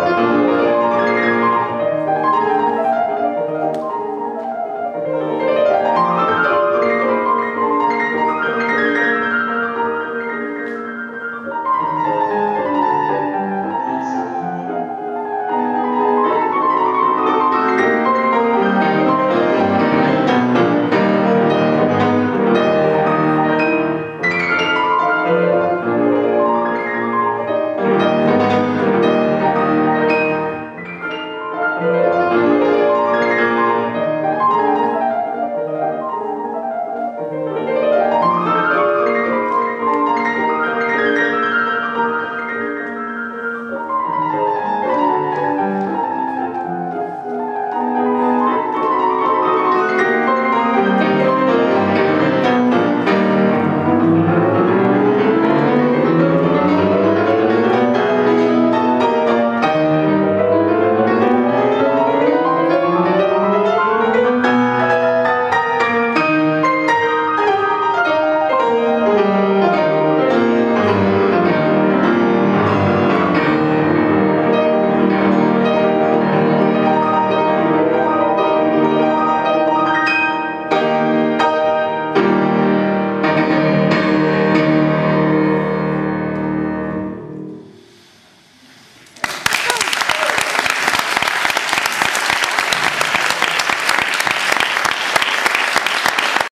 Música